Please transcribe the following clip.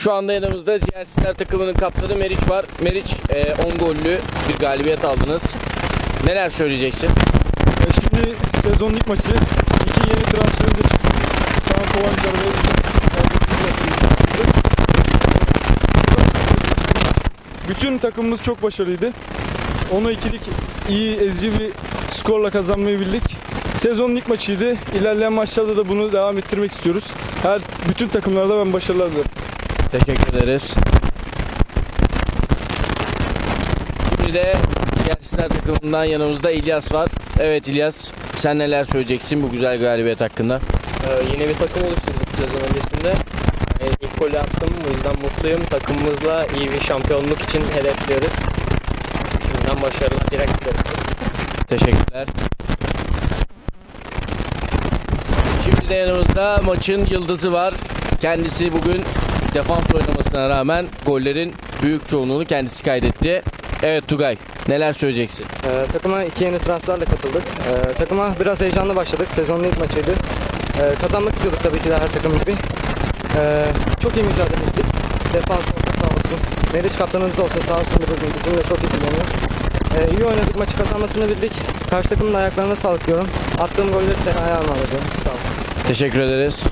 Şu anda yanımızda Ciğersizler takımının kaptanı Meriç var. Meriç e, 10 gollü bir galibiyet aldınız. Neler söyleyeceksin? E, Şimdi sezon ilk maçı. iki yeni transferimize çıktık. Kaan Kovancar ve Bütün takımımız çok başarılıydı. Onu ikilik iyi ezici bir skorla kazanmayı bildik. Sezonun ilk maçıydı. İlerleyen maçlarda da bunu devam ettirmek istiyoruz. Her bütün takımlarda ben başarılar dilerim. Teşekkür ederiz. Şimdi de Ciğersizler takımından yanımızda İlyas var. Evet İlyas sen neler söyleyeceksin bu güzel galibiyet hakkında? Ee, yeni bir takım oluşturduk sezon öncesinde. Ee, ilk golü attım. Bu yüzden mutluyum. Takımımızla iyi bir şampiyonluk için hedefliyoruz. Şimdiden başarılar direkt dileriz. Teşekkürler. Şimdi de yanımızda maçın yıldızı var. Kendisi bugün defans oynamasına rağmen gollerin büyük çoğunluğunu kendisi kaydetti. Evet Tugay neler söyleyeceksin? Ee, takıma iki yeni transferle katıldık. Ee, takıma biraz heyecanlı başladık. Sezonun ilk maçıydı. Ee, kazanmak istiyorduk tabii ki de her takım gibi. Ee, çok iyi mücadele ettik. Defans olsun sağ olsun. Meriç kaptanımız olsun sağ olsun bugün bizimle çok ilgileniyor. Ee, iyi oynadık maçı kazanmasını bildik. Karşı takımın ayaklarına sağlık diyorum. Attığım golleri seni ayağıma alıyorum. Sağ olun. Teşekkür ederiz.